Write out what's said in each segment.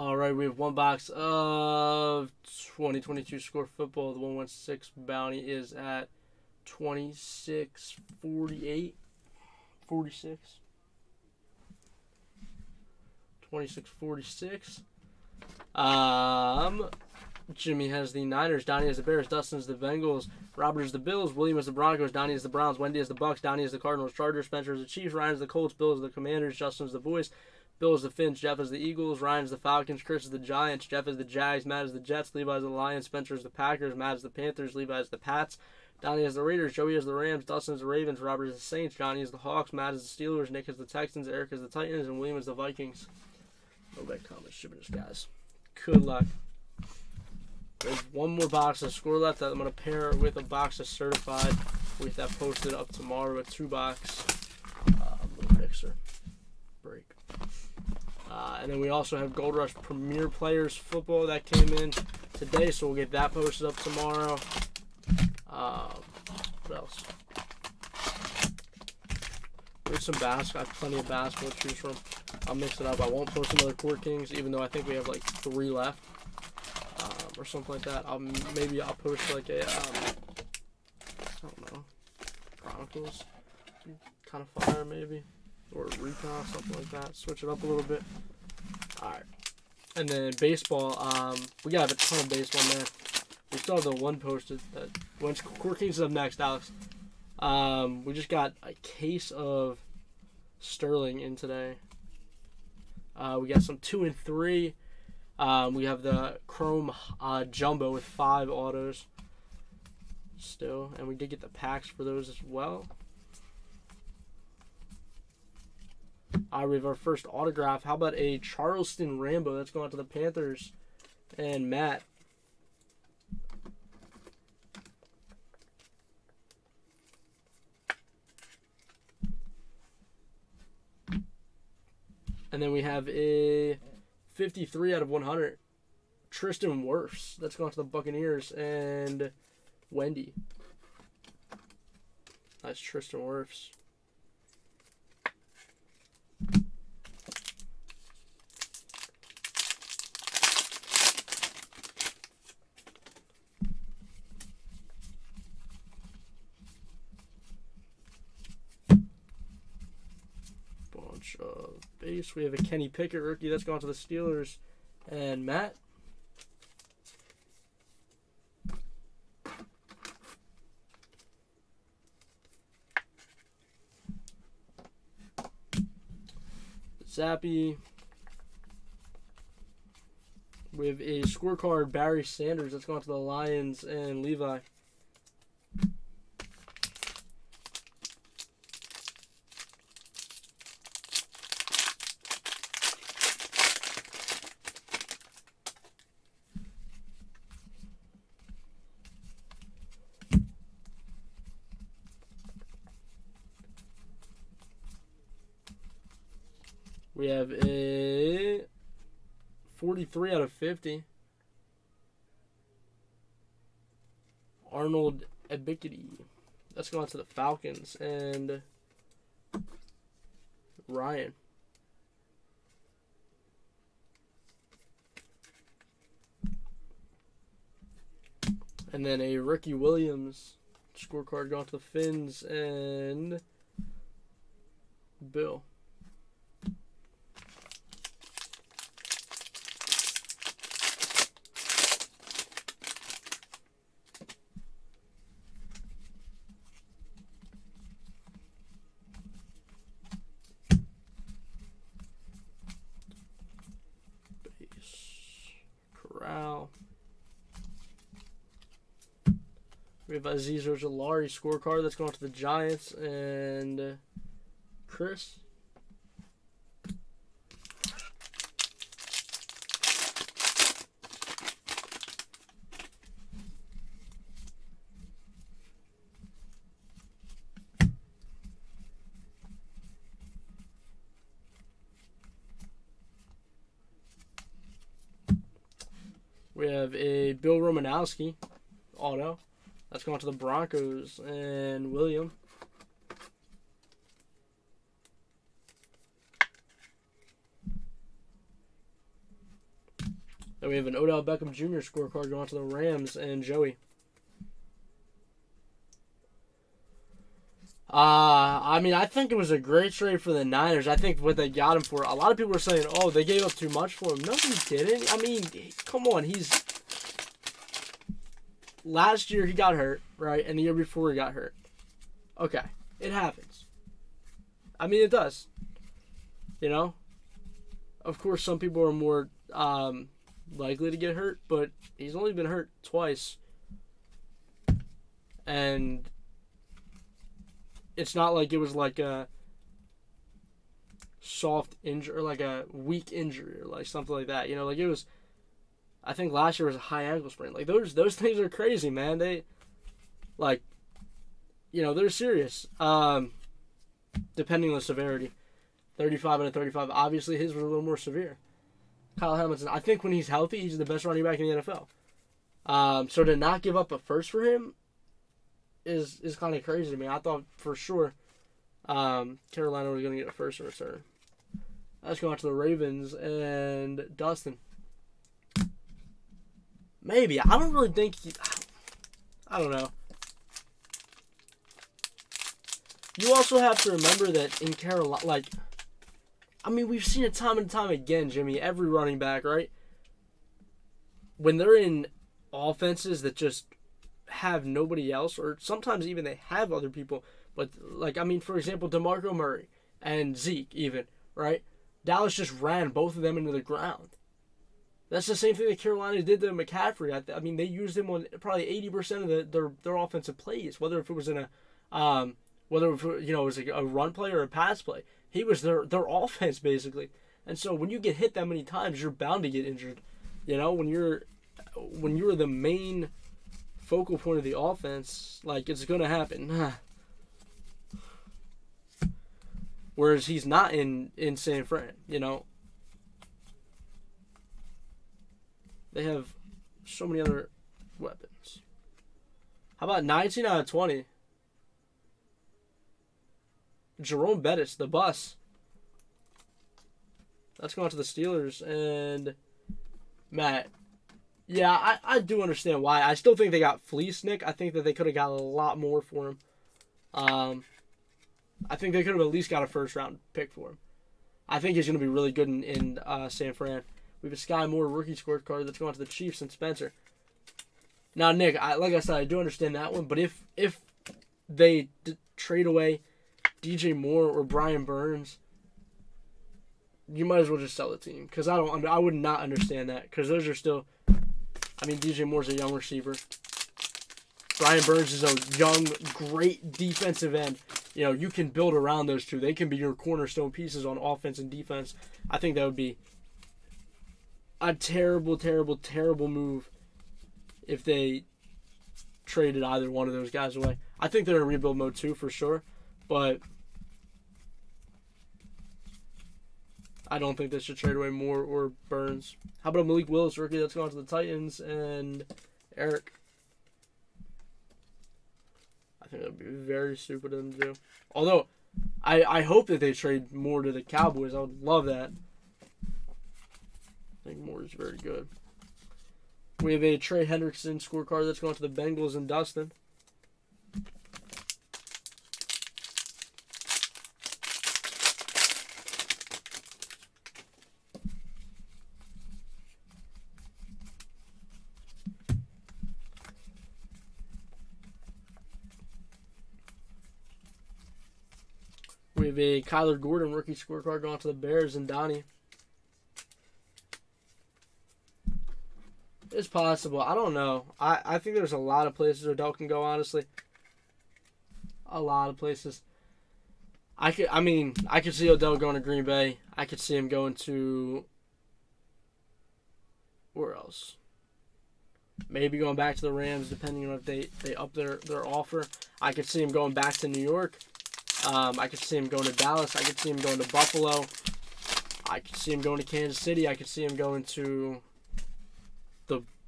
All right, we have one box of 2022 score football. The 116 bounty is at 2648 46 2646 um Jimmy has the Niners, Donnie has the Bears, Dustin's the Bengals, Robert has the Bills, William is the Broncos, Donnie is the Browns, Wendy is the Bucks, Donnie is the Cardinals, Chargers, Spencer has the Chiefs, Ryan has the Colts, Bill has the Commanders, Justin has the Boys, Bill is the Finns, Jeff is the Eagles, Ryan is the Falcons, Chris is the Giants, Jeff is the Jags, Matt is the Jets, Levi is the Lions, Spencer is the Packers, Matt is the Panthers, Levi is the Pats, Donnie has the Raiders, Joey has the Rams, Dustin has the Ravens, Robert is the Saints, Johnny is the Hawks, Matt is the Steelers, Nick is the Texans, Eric is the Titans, and William is the Vikings. No bad comments, shipping this, guys. Good luck. There's one more box of score left that I'm going to pair with a box of certified. With that posted up tomorrow, a two box uh, little mixer break. Uh, and then we also have Gold Rush Premier Players football that came in today, so we'll get that posted up tomorrow. Um, what else? There's some basketball. I have plenty of basketball to choose from. I'll mix it up. I won't post another Court Kings, even though I think we have like three left, um, or something like that. I'll maybe I'll post like a um, I don't know Chronicles, kind of fire maybe, or Recon, something like that. Switch it up a little bit. All right, and then baseball. Um, we got a ton of baseball, man. We still have the one posted. That Court Kings is up next, Alex. Um, we just got a case of Sterling in today. Uh, we got some two and three. Um, we have the Chrome uh, Jumbo with five autos still, and we did get the packs for those as well. Uh, we have our first autograph. How about a Charleston Rambo? That's going out to the Panthers and Matt. And then we have a 53 out of 100. Tristan Wirfs. That's going to the Buccaneers. And Wendy. That's Tristan Wirfs. Bunch of base. We have a Kenny Pickett rookie that's gone to the Steelers. And Matt. Zappy. We have a scorecard Barry Sanders that's gone to the Lions and Levi. We have a 43 out of 50. Arnold Ebiketie. That's going to the Falcons. And Ryan. And then a Ricky Williams scorecard going to the Finns and Bill. We have Azeez Ojulari scorecard that's going to the Giants and uh, Chris. We have a Bill Romanowski auto. That's going to the Broncos and William. Then we have an Odell Beckham Jr. scorecard going to the Rams and Joey. Uh, I mean, I think it was a great trade for the Niners. I think what they got him for, a lot of people are saying, oh, they gave up too much for him. No, they didn't. I mean, come on. He's. Last year he got hurt, right? And the year before he got hurt. Okay. It happens. I mean, it does. You know? Of course, some people are more um, likely to get hurt, but he's only been hurt twice. And it's not like it was like a soft injury or like a weak injury or like something like that. You know, like it was. I think last year was a high ankle sprain. Like those those things are crazy, man. They like, you know, they're serious. Um, depending on the severity, thirty-five and a thirty-five. Obviously, his was a little more severe. Kyle Hamilton. I think when he's healthy, he's the best running back in the NFL. Um, so to not give up a first for him is is kind of crazy to me. I thought for sure um, Carolina was going to get a first return. Let's go on to the Ravens and Dustin. Maybe I don't really think. He, I don't know. You also have to remember that in Carolina, like, I mean, we've seen it time and time again, Jimmy. Every running back, right? When they're in offenses that just have nobody else, or sometimes even they have other people. But like I mean, for example, Demarco Murray and Zeke, even right? Dallas just ran both of them into the ground. That's the same thing that Carolina did to McCaffrey. I, I mean, they used him on probably eighty percent of the, their their offensive plays, whether if it was in a, um, whether if, you know it was a, a run play or a pass play. He was their their offense basically. And so when you get hit that many times, you're bound to get injured. You know, when you're when you're the main focal point of the offense, like it's gonna happen. Whereas he's not in in San Fran, you know. They have so many other weapons. How about 19 out of 20? Jerome Bettis, the bus. Let's go on to the Steelers and Matt. Yeah, I, I do understand why. I still think they got fleeced, Nick. I think that they could have got a lot more for him. Um, I think they could have at least got a first round pick for him. I think he's going to be really good in, in uh, San Fran. We have a Skyy Moore rookie scorecard that's going to the Chiefs and Spencer. Now, Nick, I, like I said, I do understand that one, but if if they d- trade away DJ Moore or Brian Burns, you might as well just sell the team because I don't. I would not understand that because those are still I mean, DJ Moore's a young receiver. Brian Burns is a young, great defensive end. You know, you can build around those two. They can be your cornerstone pieces on offense and defense. I think that would be a terrible, terrible, terrible move if they traded either one of those guys away. I think they're in rebuild mode too, for sure. But I don't think they should trade away Moore or Burns. How about Malik Willis, rookie that's going to the Titans, and Eric? I think that would be very stupid of them to do. Although, I, I hope that they trade Moore to the Cowboys. I would love that. I think Moore is very good. We have a Trey Hendrickson scorecard that's going to the Bengals and Dustin. We have a Kyler Gordon rookie scorecard going to the Bears and Donnie. It's possible. I don't know. I, I think there's a lot of places Odell can go, honestly. A lot of places. I could I mean, I could see Odell going to Green Bay. I could see him going to where else? Maybe going back to the Rams, depending on if they, they up their, their offer. I could see him going back to New York. Um, I could see him going to Dallas. I could see him going to Buffalo. I could see him going to Kansas City. I could see him going to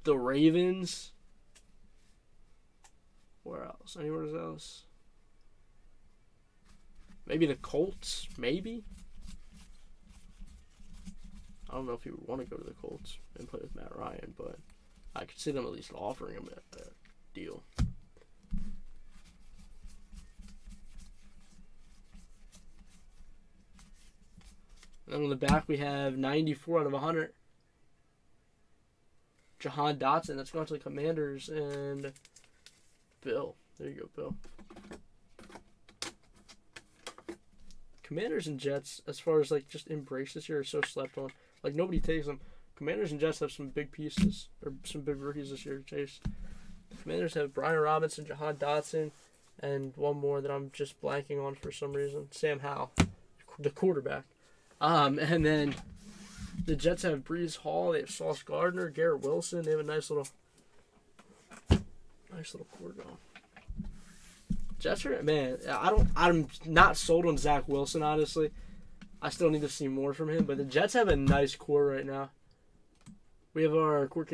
the Ravens. Where else? Anywhere else? Maybe the Colts. Maybe. I don't know if he would want to go to the Colts and play with Matt Ryan, but I could see them at least offering him a, a deal. And then on the back we have 94 out of 100. Jahan Dotson. That's going to the Commanders and Bill. There you go, Bill. Commanders and Jets, as far as like just embrace this year, are so slept on. Like nobody takes them. Commanders and Jets have some big pieces or some big rookies this year. Chase. Commanders have Brian Robinson, Jahan Dotson, and one more that I'm just blanking on for some reason. Sam Howell, the quarterback. Um, and then the Jets have Breece Hall. They have Sauce Gardner, Garrett Wilson. They have a nice little, nice little core going. Jets are man. I don't. I'm not sold on Zach Wilson. Honestly, I still need to see more from him. But the Jets have a nice core right now. We have our core.